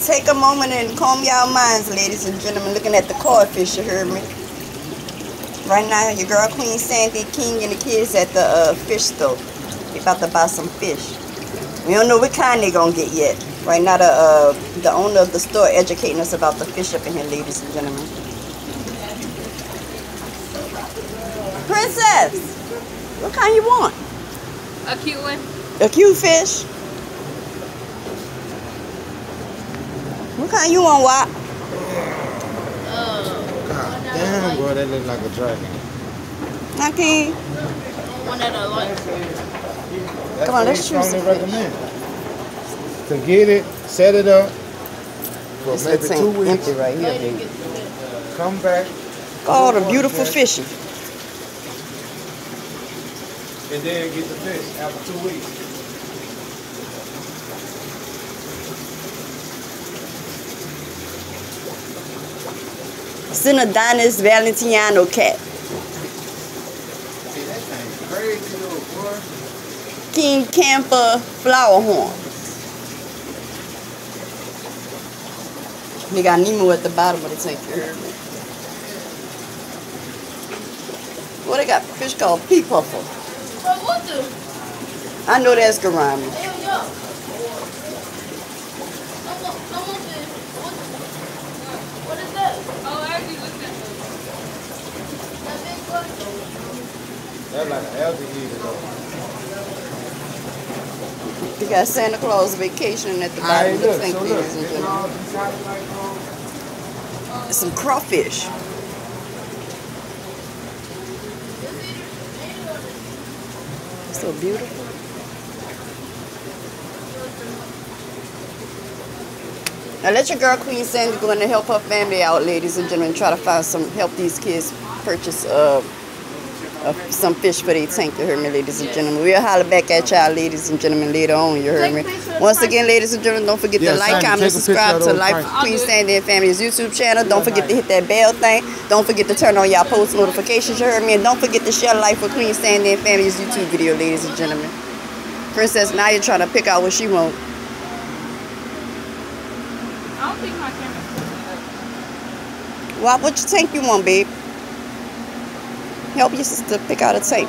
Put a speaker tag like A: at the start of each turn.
A: take a moment and calm y'all minds, ladies and gentlemen, looking at the codfish, you heard me? Right now, your girl Queen Sandy King and the kids at the uh, fish store. They about to buy some fish. We don't know what kind they gonna get yet. Right now, the uh, the owner of the store educating us about the fish up in here, ladies and gentlemen. Princess, what kind you want?
B: A cute one.
A: A cute fish? What kind you want, Wop?
C: God damn, boy, that look like a dragon.
A: Okay.
B: One that I like.
C: That's
A: Come on, let's
C: he
A: choose
C: strongly
A: some
C: recommend. To get it, set it up for
A: This
C: maybe two weeks,
A: empty right here, baby.
C: come back,
A: Oh, the beautiful fishing.
C: and then get the fish after two weeks.
A: Synodontis valentiniano cat.
C: See, that thing crazy little boy.
A: King Kamfa flower horn. We got Nemo at the bottom of the tank here. What they got? Fish called pea puffer.
B: Bro, what the?
A: I know that's gourami.
B: Hell yeah. I want, I want this. What, what is that? Oh, I already looked at those. That big one?
C: That's like an.
A: We got Santa Claus vacationing at the bottom of the
C: look, so look,
A: and gentlemen.
C: all decided like
A: Some crawfish. So beautiful. Now let your girl Queen Sandy go in and help her family out, ladies and gentlemen. Try to find some help these kids purchase uh, uh, some fish for their tank. You heard me, ladies and gentlemen. We'll holler back at y'all, ladies and gentlemen, later on. You heard me. Once again, ladies and gentlemen, don't forget
C: Yeah,
A: to like, comment, and subscribe to
C: those
A: Life
C: pranks.
A: of Queen Sandy and Family's YouTube channel. Don't forget to hit that bell thing. Don't forget to turn on y'all post notifications. You heard me, and don't forget to share Life of Queen Sandy and Family's YouTube video, ladies and gentlemen. Princess, now you're trying to pick out what she wants.
B: I don't think my camera's
A: What, what you tank you want, babe? Help your sister pick out a tank.